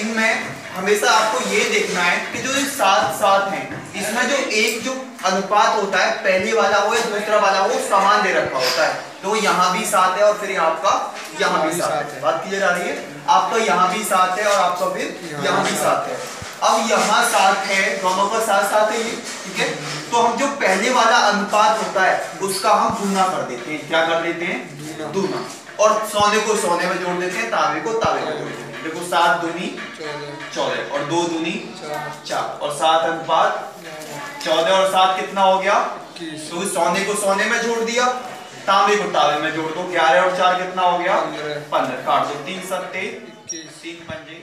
इनमें हमेशा आपको ये देखना है कि जो ये सात सात हैं इसमें जो एक जो अनुपात होता है पहले वाला हो या दूसरा वाला हो समान दे रखा होता है। तो यहाँ भी सात है और फिर आपका यहाँ भी सात है। बात क्लियर आ रही है? आपका यहाँ भी सात है और आपका फिर यहाँ भी सात है। अब यहाँ सात है दोनों का साथ साथ है ये ठीक है? तो हम जो पहले वाला अनुपात होता है उसका हम दूना कर देते हैं। क्या कर देते हैं? दूना और सोने को सोने में जोड़ देते हैं तावे को तावे में जोड़ देते हैं। देखो सात दूनी चौदह। और दो दूनी चार। और सात अंक बाद चौदह और सात कितना हो गया? तो सोने को सोने में जोड़ दिया तांबे को तांबे में जोड़ दो। ग्यारह और चार कितना हो गया? पंद्रह। काट दो। तीन सत्ते तीन पंजे